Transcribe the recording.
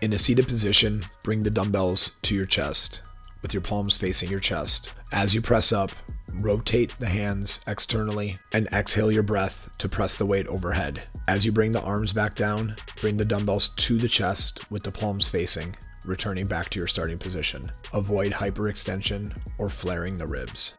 In a seated position, bring the dumbbells to your chest with your palms facing your chest. As you press up, rotate the hands externally and exhale your breath to press the weight overhead. As you bring the arms back down, bring the dumbbells to the chest with the palms facing, returning back to your starting position. Avoid hyperextension or flaring the ribs.